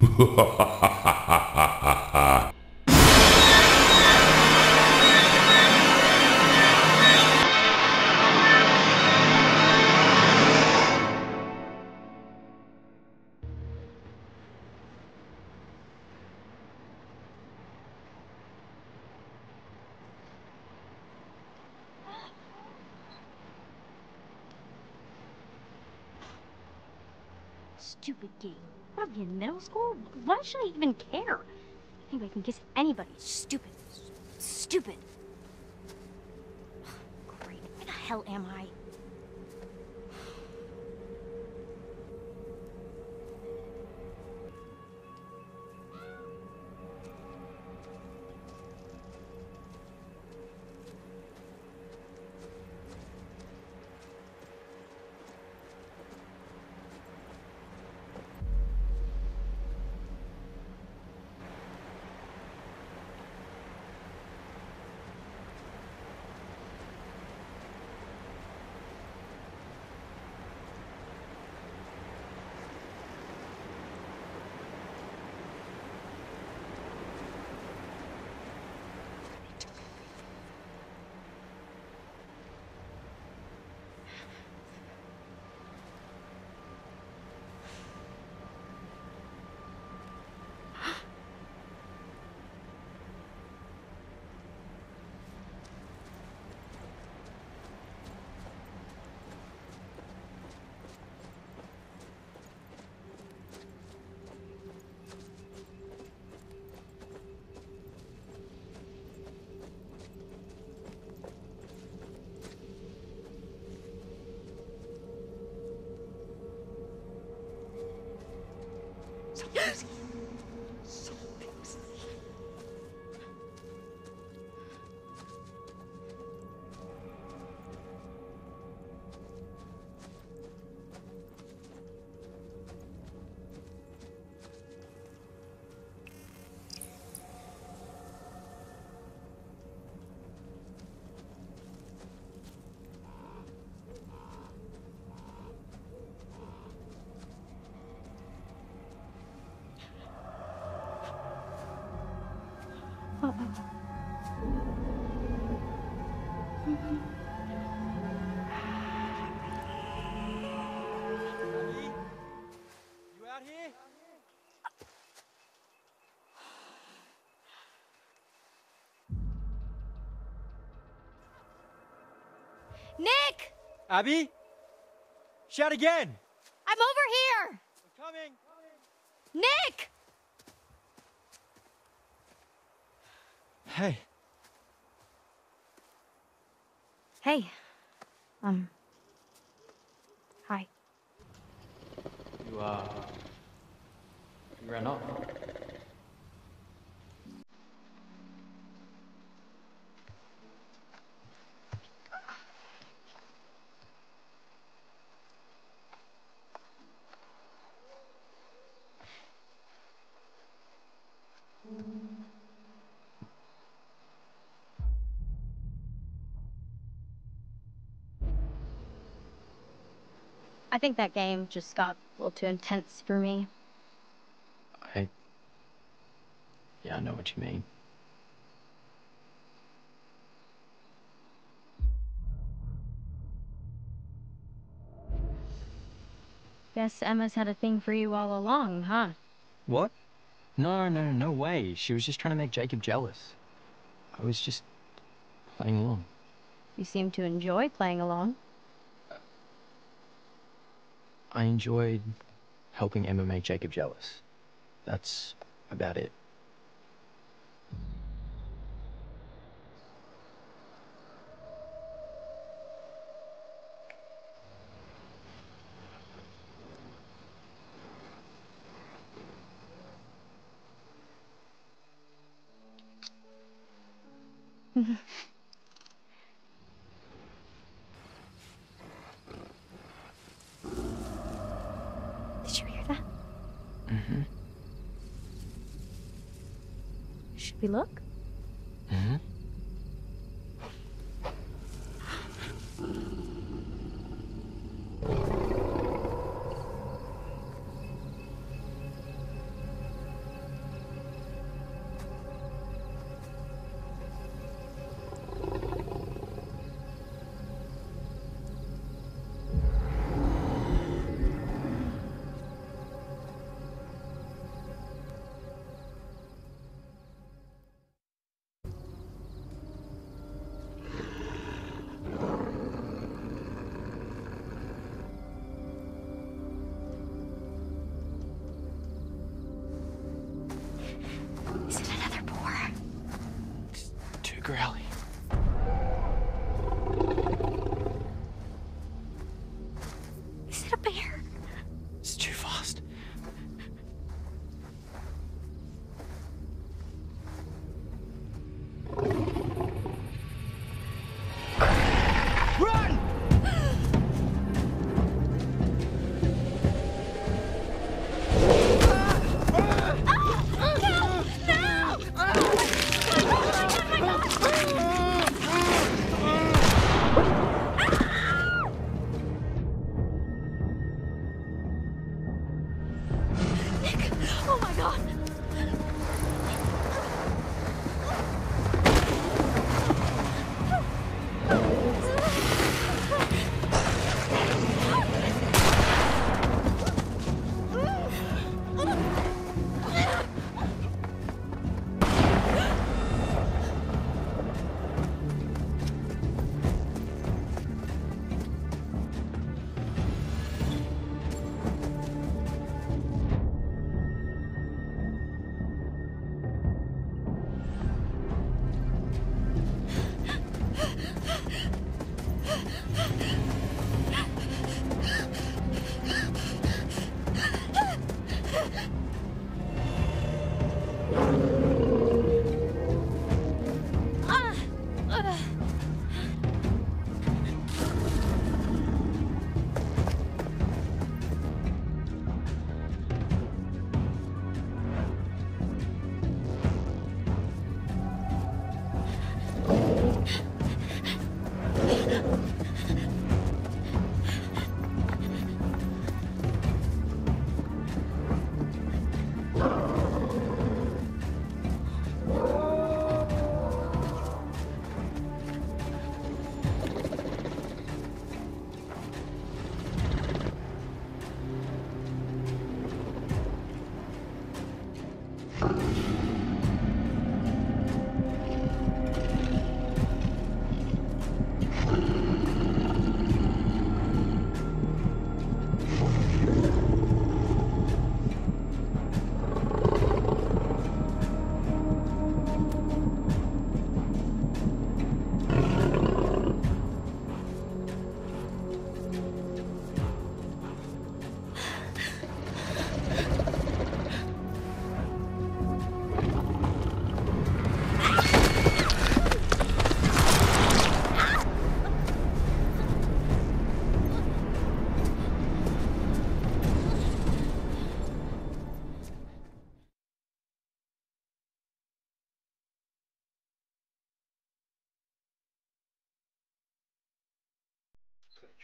In middle school? Why should I even care? Anybody can kiss anybody. Stupid. Stupid. Great. Where the hell am I? Yes. You out here? Nick! Abi? Shout again! I'm over here! I'm coming! Nick! Hey, Hey. Um. Hi. You, uh. You ran off. I think that game just got a little too intense for me. I. Yeah, I know what you mean. Guess Emma's had a thing for you all along, huh? What? No, no, no way. She was just trying to make Jacob jealous. I was just playing along. You seem to enjoy playing along. I enjoyed helping Emma make Jacob jealous. That's about it.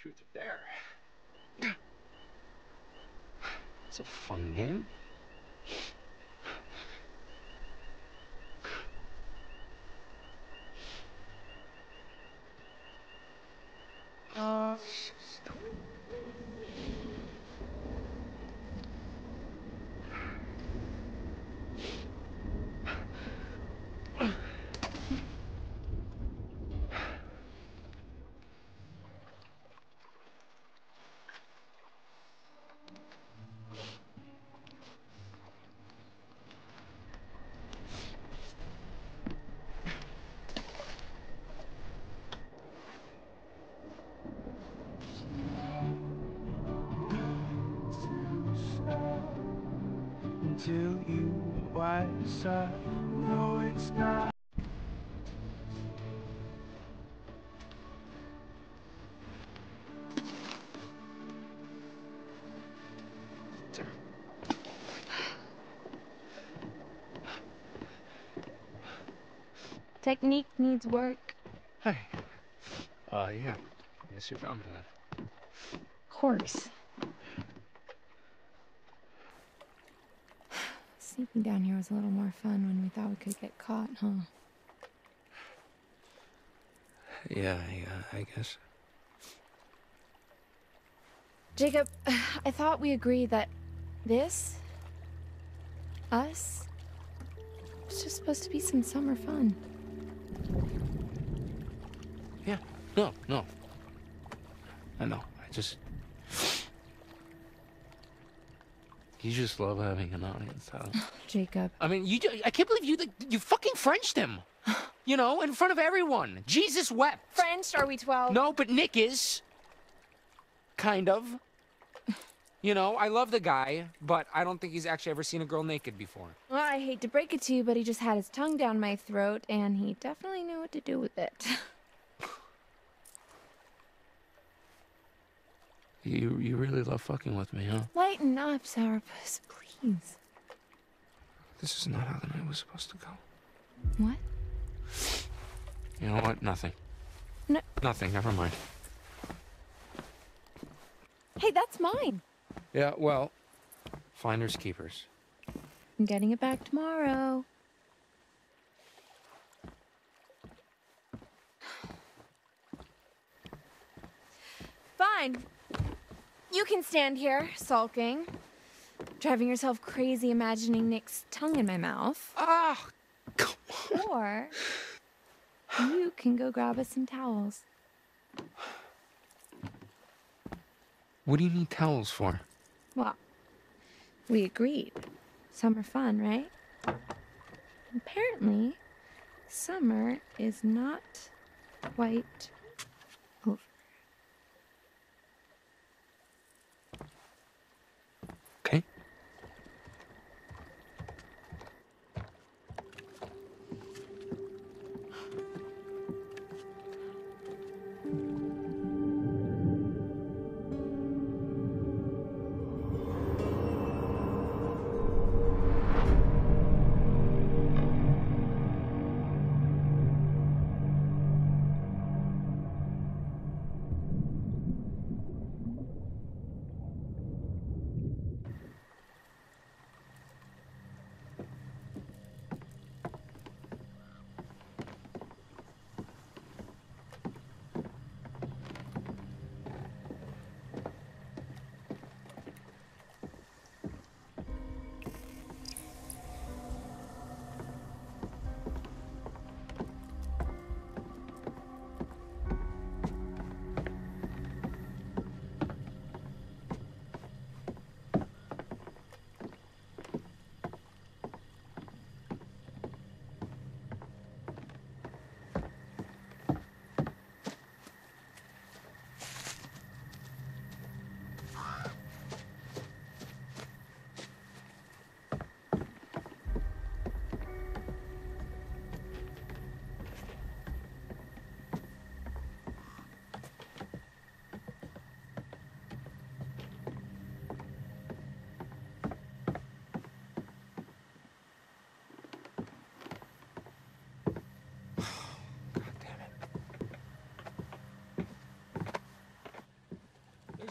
Truth or dare. It's a fun game. Uh, up. No, it's not. Technique needs work. hey. Uh, yeah. Yes, you found that. Of course. Sneaking down here was a little more fun when we thought we could get caught, huh? Yeah, yeah, I guess. Jacob, I thought we agreed that this, us, was just supposed to be some summer fun. Yeah. No, no. I know. I just. You just love having an audience, huh? Jacob, I mean, you. I can't believe you. like, You fucking Frenched him. You know, in front of everyone. Jesus wept. French, are we 12? No, but Nick is. Kind of. You know, I love the guy, but I don't think he's actually ever seen a girl naked before. Well, I hate to break it to you, but he just had his tongue down my throat, and he definitely knew what to do with it. You you really love fucking with me, huh? Lighten up, Sourpuss, please. This is not how the night was supposed to go. What? You know what? Nothing. No. Nothing. Never mind. Hey, that's mine. Yeah, well, finders keepers. I'm getting it back tomorrow. Fine. You can stand here, sulking, driving yourself crazy, imagining Nick's tongue in my mouth. Ah, Or you can go grab us some towels. what do you need towels for? Well, we agreed. Summer fun, right? Apparently, summer is not quite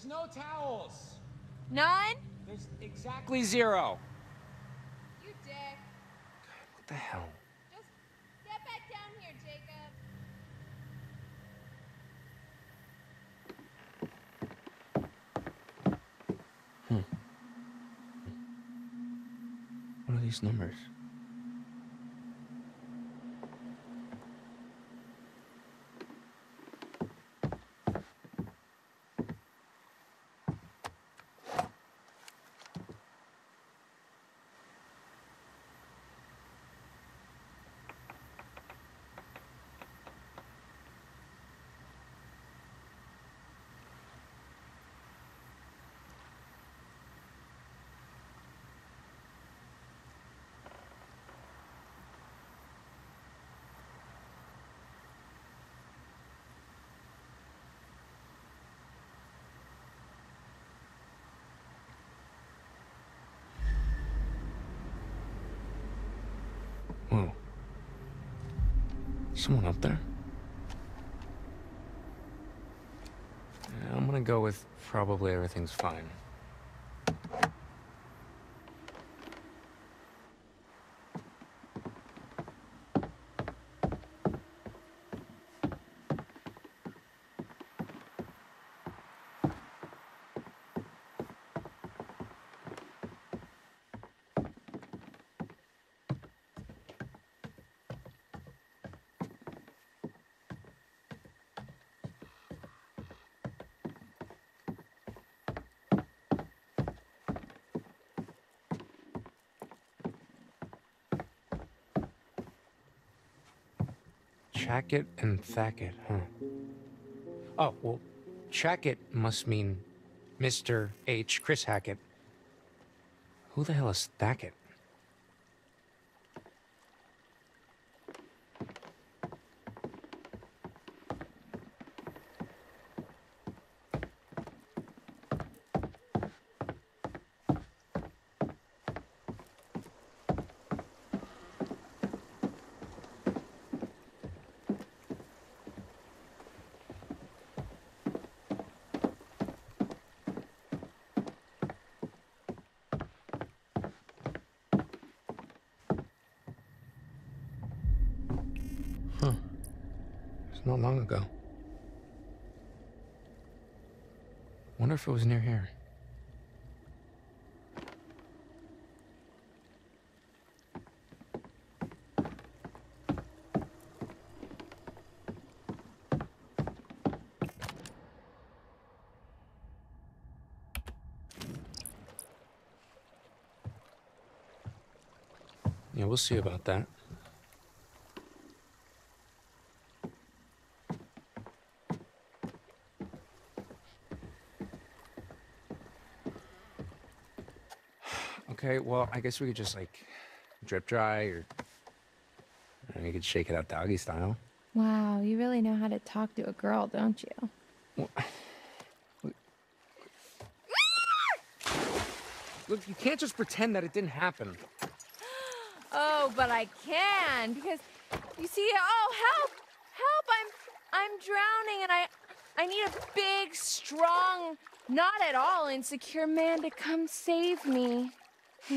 There's no towels. None? There's exactly zero. You dick. What the hell? Just get back down here, Jacob. Hmm. Hmm. What are these numbers? Whoa. Someone up there? I'm gonna go with probably everything's fine. Chackett and Thackett, huh? Oh, well, Chackett must mean Mr. H. Chris Hackett. Who the hell is Thackett? It's not long ago. Wonder it was near here. Yeah, we'll see about that. Okay, well, I guess we could just like drip dry or, you could shake it out doggy style. Wow, you really know how to talk to a girl, don't you? Look, you can't just pretend that it didn't happen. Oh, but I can because you see, oh help, help! I'm I'm drowning and I I need a big, strong, not at all insecure man to come save me.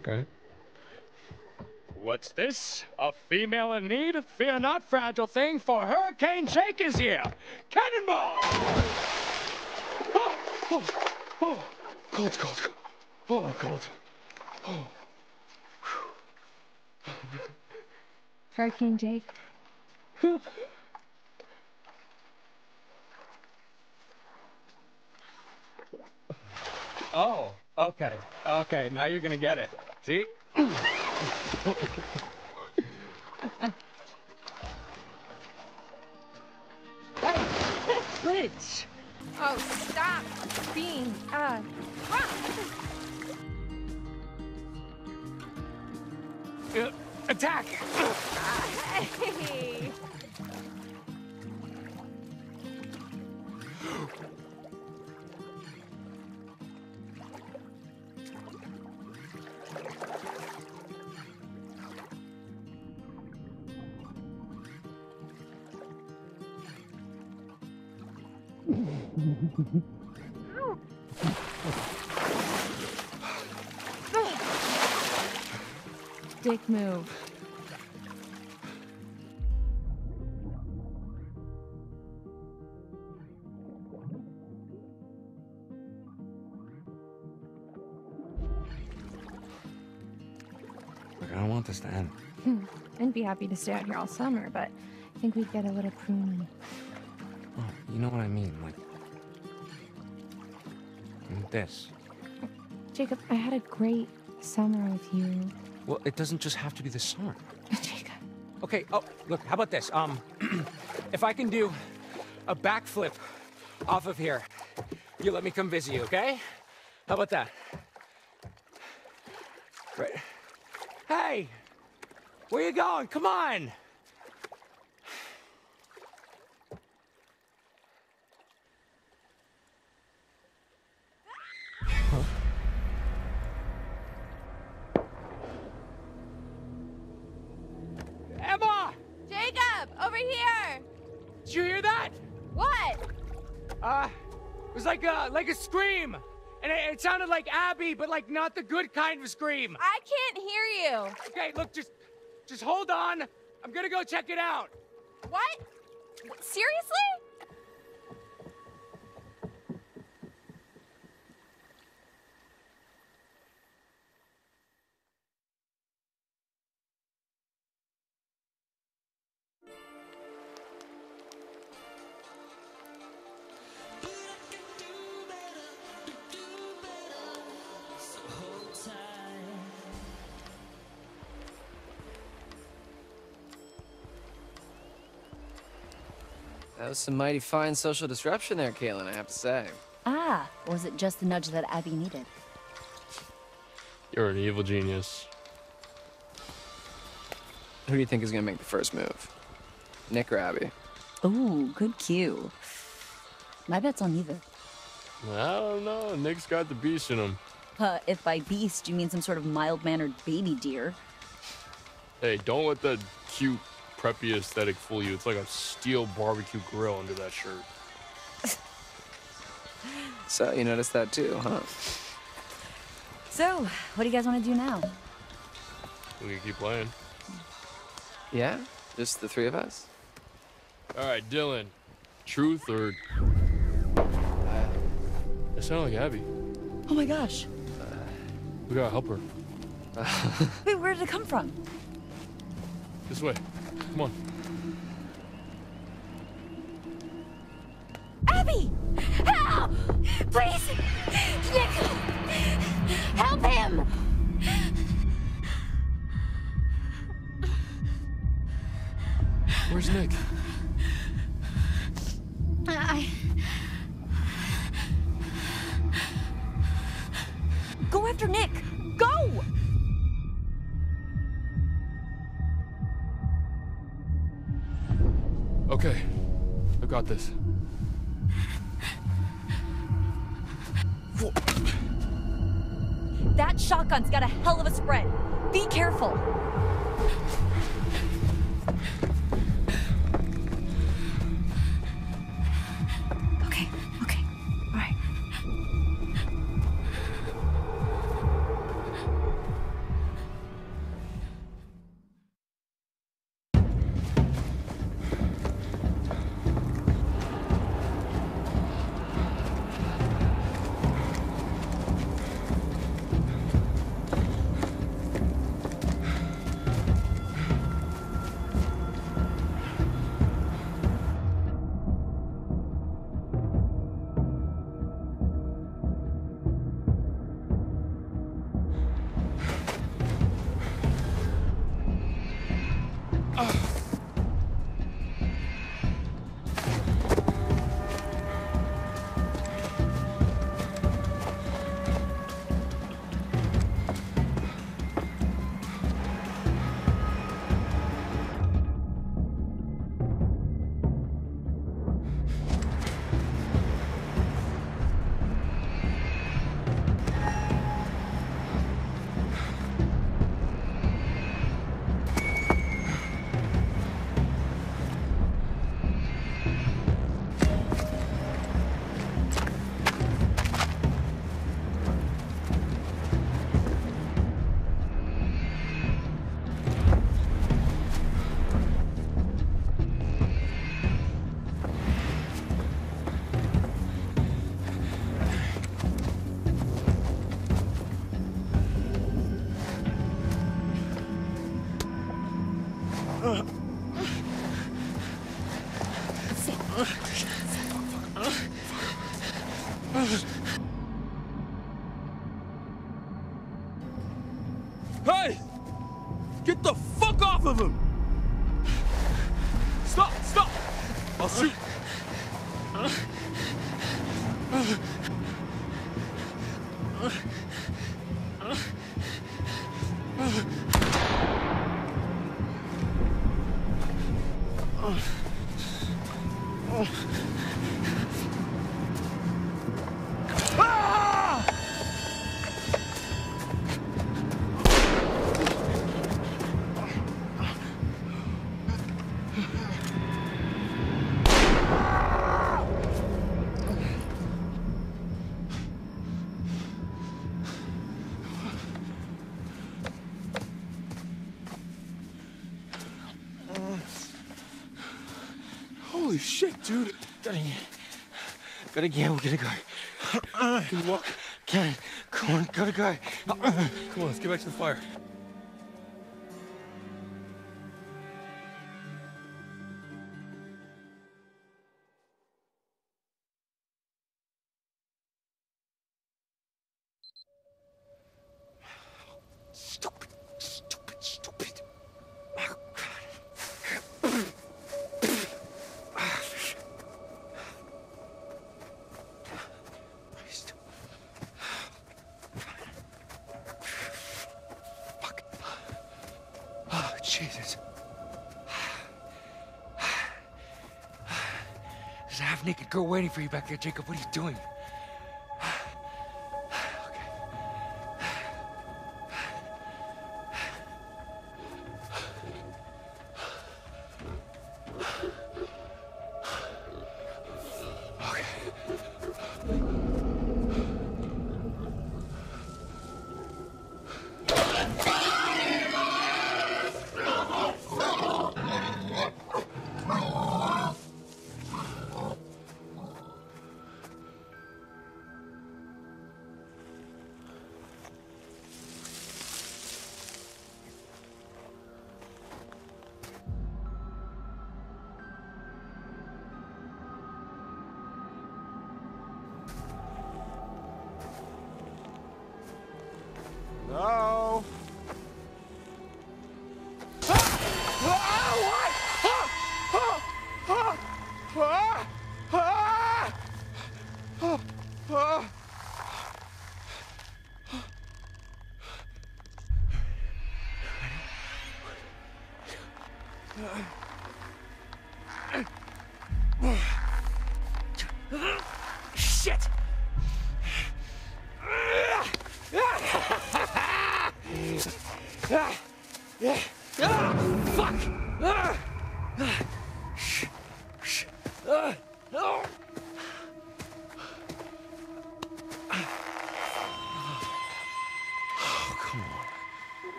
Okay. What's this? A female in need? Fear not, fragile thing, for Hurricane Jake is here! Cannonball! Oh, oh, oh. Cold, cold, cold. Oh, cold. Hurricane Jake. Oh, okay. Okay, now you're gonna get it. See? Bitch. Oh, stop being uh. Uh, attack! Hey. Dick move. Look, I don't want this to end. Hmm. I'd be happy to stay out here all summer, but I think we'd get a little pruny. Oh, you know what I mean, like. like this. Jacob, I had a great summer with you. Well, it doesn't just have to be the summer. Jacob. Okay, oh, look, how about this? Um, if I can do a backflip off of here, you let me come visit you, okay? How about that? Right. Hey! Where you going? Come on! Uh, it was like a like a scream, and it, it sounded like Abi, but like not the good kind of scream. I can't hear you. Okay, look, just just hold on. I'm gonna go check it out. What? Seriously? That was some mighty fine social disruption there, Kaitlyn, I have to say. Ah, or was it just the nudge that Abi needed? You're an evil genius. Who do you think is gonna make the first move? Nick or Abi? Ooh, good cue. My bet's on either. I don't know. Nick's got the beast in him. Uh, if by beast you mean some sort of mild-mannered baby deer. Hey, don't let that cute, preppy aesthetic fool you. It's like a steel barbecue grill under that shirt. So, you noticed that too, huh? So, what do you guys want to do now? We can keep playing. Yeah? Just the three of us? All right, Dylan. Truth or... That sounded like Abi. Oh my gosh. We gotta help her. Wait, where did it come from? This way. Come on. Abi! Help! Please! Nick! Help him! Where's Nick? Holy dude! Gotta gotta get, we gotta go. Uh, uh. Can you walk? Can, come on, gotta go. Come on, let's get back to the fire. Girl waiting for you back there, Jacob. What are you doing?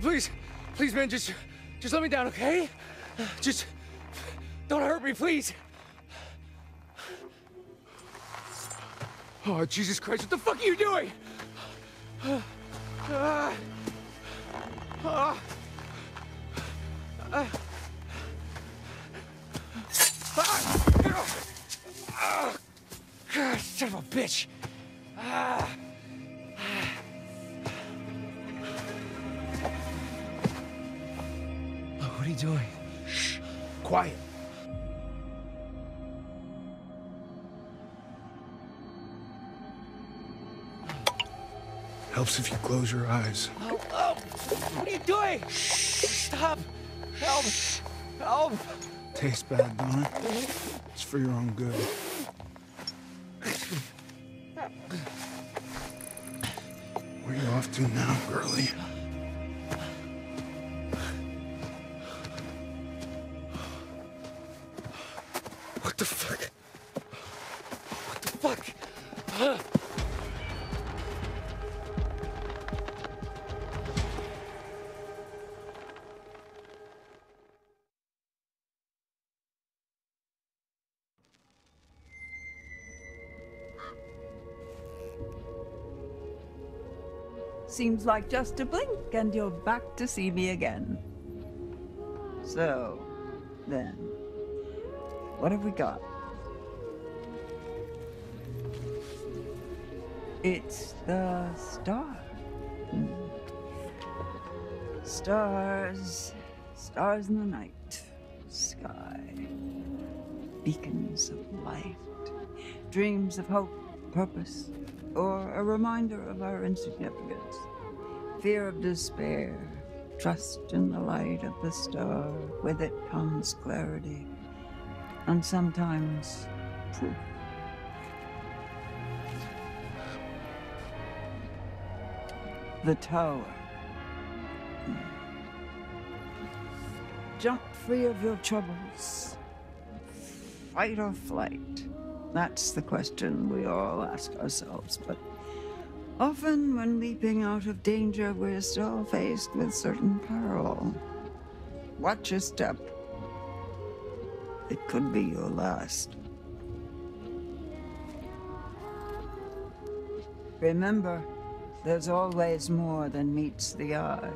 Please, please, man, just, just let me down, okay? Just, don't hurt me, please. Oh, Jesus Christ, what the fuck are you doing? Ah. Ah. Ah. Ah. Ah. God, son of a bitch. Helps if you close your eyes. Oh, oh, what are you doing? Stop. Help. Help. Tastes bad, don't it? It's for your own good. Where are you off to now, girlie? Seems like just a blink and you're back to see me again. So, then, what have we got? It's the star. Hmm. Stars, stars in the night, sky, beacons of light, dreams of hope, purpose, or a reminder of our insignificance, fear of despair, trust in the light of the star. With it comes clarity, and sometimes proof. The tower. Jump free of your troubles. Fight or flight. That's the question we all ask ourselves, but often when leaping out of danger, we're still faced with certain peril. Watch your step. It could be your last. Remember, there's always more than meets the eye.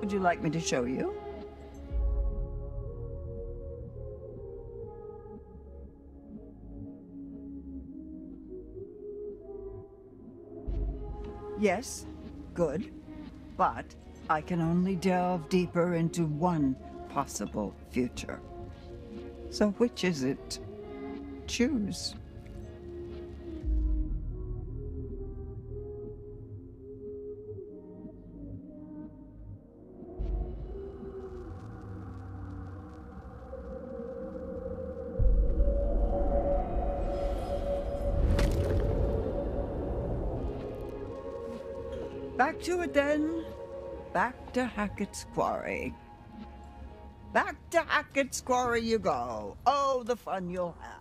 Would you like me to show you? Yes, good. But I can only delve deeper into one possible future. So which is it? Choose. To it then. Back to Hackett's Quarry. Back to Hackett's Quarry you go. Oh, the fun you'll have.